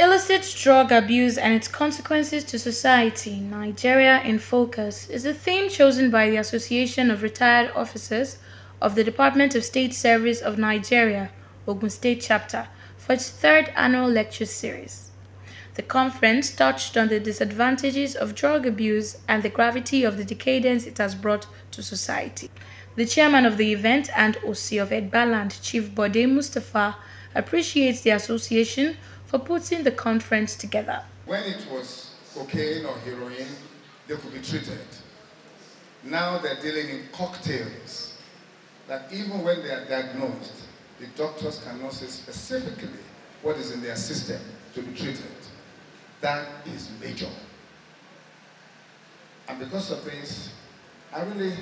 Illicit drug abuse and its consequences to society, Nigeria in Focus, is the theme chosen by the Association of Retired Officers of the Department of State Service of Nigeria, Ogun State Chapter, for its third annual lecture series. The conference touched on the disadvantages of drug abuse and the gravity of the decadence it has brought to society. The chairman of the event and OC of Egbaland, Chief Bode Mustafa, appreciates the association for putting the conference together. When it was cocaine or heroin, they could be treated. Now they're dealing in cocktails that even when they are diagnosed, the doctors cannot say specifically what is in their system to be treated. That is major. And because of this, I really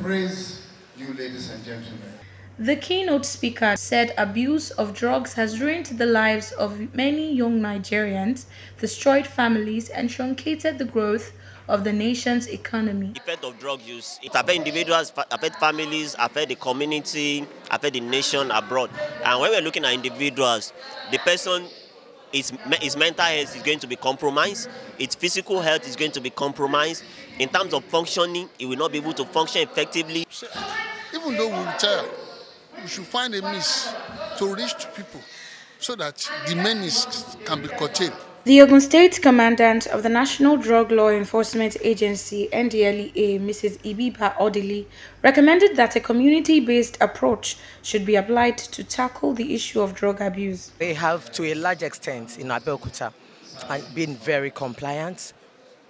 praise you, ladies and gentlemen. The keynote speaker said abuse of drugs has ruined the lives of many young Nigerians, destroyed families, and truncated the growth of the nation's economy. The effect of drug use, it affects individuals, affects families, affects the community, affects the nation abroad. And when we're looking at individuals, the person its, its mental health is going to be compromised, its physical health is going to be compromised. In terms of functioning, it will not be able to function effectively. Even though we retire, we should find a means to reach people so that the menace can be curtailed. The Ogun State Commandant of the National Drug Law Enforcement Agency, NDLEA, Mrs. Ibiba Odili, recommended that a community-based approach should be applied to tackle the issue of drug abuse. They have, to a large extent, in Abeokuta, and been very compliant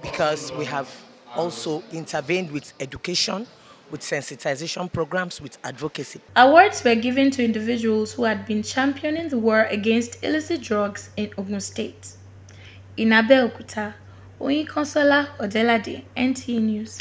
because we have also intervened with education, with sensitization programs, with advocacy. Awards were given to individuals who had been championing the war against illicit drugs in Ogun State. In Abeokuta, Oyinkansola Odelade, NTA News.